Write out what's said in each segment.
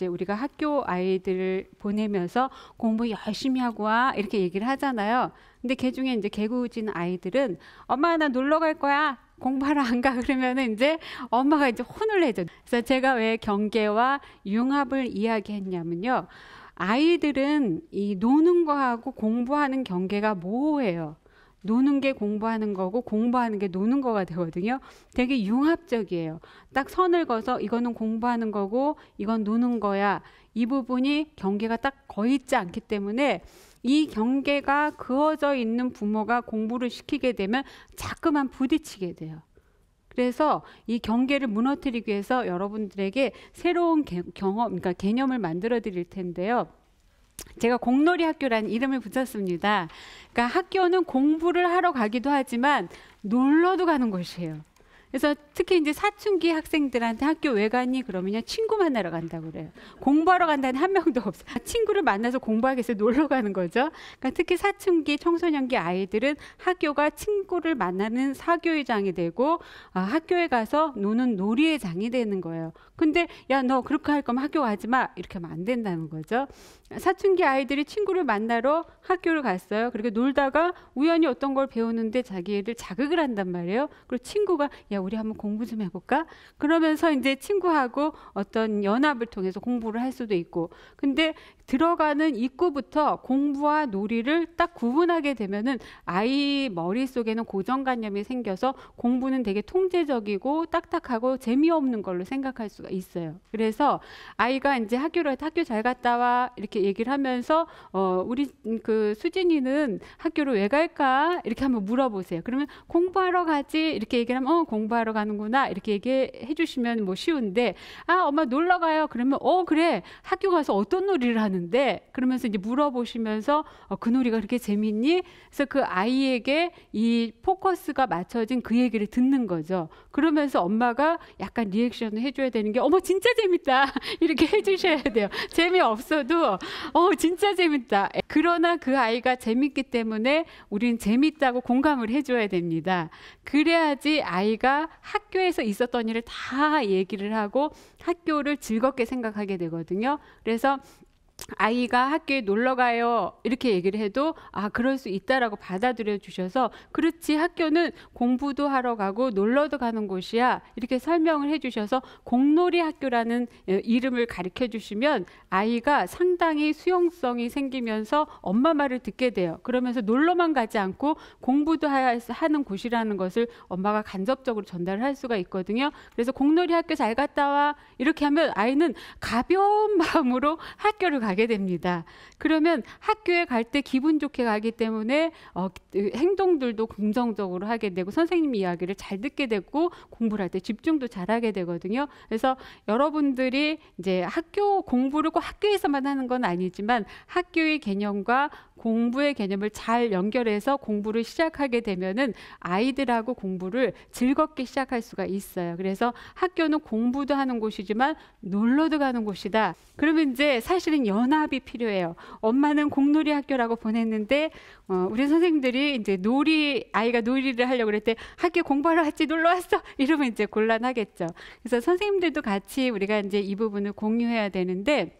이제 우리가 학교 아이들 보내면서 공부 열심히 하고 와 이렇게 얘기를 하잖아요. 근데 개 중에 이제 개구진 아이들은 엄마 나 놀러 갈 거야. 공부하러 안 가 그러면은 이제 엄마가 이제 혼을 내죠. 그래서 제가 왜 경계와 융합을 이야기했냐면요. 아이들은 이 노는 거하고 공부하는 경계가 모호해요. 노는 게 공부하는 거고 공부하는 게 노는 거가 되거든요. 되게 융합적이에요. 딱 선을 그어서 이거는 공부하는 거고 이건 노는 거야. 이 부분이 경계가 딱 거의 있지 않기 때문에 이 경계가 그어져 있는 부모가 공부를 시키게 되면 자꾸만 부딪히게 돼요. 그래서 이 경계를 무너뜨리기 위해서 여러분들에게 새로운 개, 경험, 그러니까 개념을 만들어 드릴 텐데요. 제가 공놀이 학교라는 이름을 붙였습니다. 그러니까 학교는 공부를 하러 가기도 하지만 놀러도 가는 곳이에요. 그래서 특히 이제 사춘기 학생들한테 학교 왜 가니 그러면요 친구 만나러 간다고 그래요. 공부하러 간다는 한 명도 없어. 요 친구를 만나서 공부하겠어요. 놀러 가는 거죠. 그러니까 특히 사춘기 청소년기 아이들은 학교가 친구를 만나는 사교의 장이 되고 아, 학교에 가서 노는 놀이의 장이 되는 거예요. 근데 야 너 그렇게 할 거면 학교 가지 마 이렇게 하면 안 된다는 거죠. 사춘기 아이들이 친구를 만나러 학교를 갔어요. 그리고 놀다가 우연히 어떤 걸 배우는데 자기를 자극을 한단 말이에요. 그리고 친구가 야 우리 한번 공부 좀 해볼까? 그러면서 이제 친구하고 어떤 연합을 통해서 공부를 할 수도 있고. 근데 들어가는 입구부터 공부와 놀이를 딱 구분하게 되면은 아이 머릿속에는 고정관념이 생겨서 공부는 되게 통제적이고 딱딱하고 재미없는 걸로 생각할 수가 있어요. 그래서 아이가 이제 학교를 학교 잘 갔다 와 이렇게 얘기를 하면서 어 우리 그 수진이는 학교를 왜 갈까? 이렇게 한번 물어보세요. 그러면 공부하러 가지? 이렇게 얘기를 하면 어 공부하러 가는구나. 이렇게 얘기해 주시면 뭐 쉬운데 아 엄마 놀러 가요. 그러면 어 그래. 학교 가서 어떤 놀이를 하는 하는데 그러면서 이제 물어보시면서 어, 그 놀이가 그렇게 재밌니? 그래서 그 아이에게 이 포커스가 맞춰진 그 얘기를 듣는 거죠. 그러면서 엄마가 약간 리액션을 해줘야 되는 게 어머 진짜 재밌다 이렇게 해주셔야 돼요. 재미 없어도 어 진짜 재밌다. 그러나 그 아이가 재밌기 때문에 우리는 재밌다고 공감을 해줘야 됩니다. 그래야지 아이가 학교에서 있었던 일을 다 얘기를 하고 학교를 즐겁게 생각하게 되거든요. 그래서 아이가 학교에 놀러 가요. 이렇게 얘기를 해도 아, 그럴 수 있다라고 받아들여 주셔서 그렇지 학교는 공부도 하러 가고 놀러도 가는 곳이야. 이렇게 설명을 해 주셔서 공놀이 학교라는 어, 이름을 가르쳐 주시면 아이가 상당히 수용성이 생기면서 엄마 말을 듣게 돼요. 그러면서 놀러만 가지 않고 공부도 하는 곳이라는 것을 엄마가 간접적으로 전달할 수가 있거든요. 그래서 공놀이 학교 잘 갔다 와. 이렇게 하면 아이는 가벼운 마음으로 학교를 가 가게 됩니다. 그러면 학교에 갈 때 기분 좋게 가기 때문에 어, 행동들도 긍정적으로 하게 되고 선생님 이야기를 잘 듣게 되고 공부를 할 때 집중도 잘하게 되거든요. 그래서 여러분들이 이제 학교 공부를 꼭 학교에서만 하는 건 아니지만 학교의 개념과 공부의 개념을 잘 연결해서 공부를 시작하게 되면은 아이들하고 공부를 즐겁게 시작할 수가 있어요. 그래서 학교는 공부도 하는 곳이지만 놀러도 가는 곳이다. 그러면 이제 사실은 연합이 필요해요. 엄마는 공놀이 학교라고 보냈는데 어, 우리 선생님들이 이제 놀이 아이가 놀이를 하려고 그랬대 학교 공부하러 갔지 놀러 왔어 이러면 이제 곤란하겠죠. 그래서 선생님들도 같이 우리가 이제 이 부분을 공유해야 되는데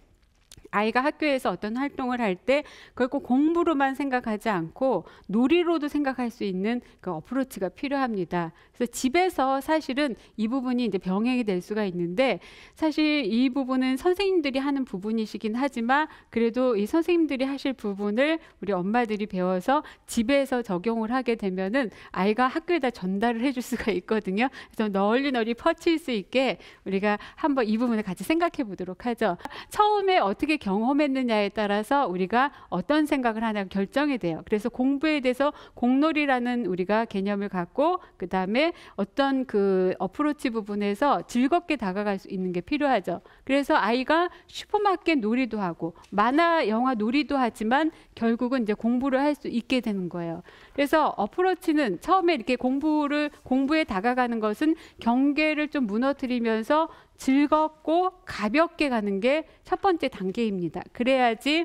아이가 학교에서 어떤 활동을 할 때 그걸 꼭 공부로만 생각하지 않고 놀이로도 생각할 수 있는 그 어프로치가 필요합니다. 그래서 집에서 사실은 이 부분이 이제 병행이 될 수가 있는데 사실 이 부분은 선생님들이 하는 부분이시긴 하지만 그래도 이 선생님들이 하실 부분을 우리 엄마들이 배워서 집에서 적용을 하게 되면은 아이가 학교에다 전달을 해줄 수가 있거든요. 그래서 널리 널리 퍼칠 수 있게 우리가 한번 이 부분을 같이 생각해 보도록 하죠. 처음에 어떻게 경험했느냐에 따라서 우리가 어떤 생각을 하냐 결정이 돼요. 그래서 공부에 대해서 공놀이라는 우리가 개념을 갖고 그 다음에 어떤 그 어프로치 부분에서 즐겁게 다가갈 수 있는 게 필요하죠. 그래서 아이가 슈퍼마켓 놀이도 하고 만화 영화 놀이도 하지만 결국은 이제 공부를 할 수 있게 되는 거예요. 그래서 어프로치는 처음에 이렇게 공부를 공부에 다가가는 것은 경계를 좀 무너뜨리면서 즐겁고 가볍게 가는 게 첫 번째 단계입니다. 그래야지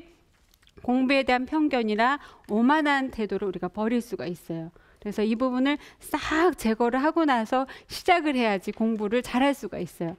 공부에 대한 편견이나 오만한 태도를 우리가 버릴 수가 있어요. 그래서 이 부분을 싹 제거를 하고 나서 시작을 해야지 공부를 잘할 수가 있어요.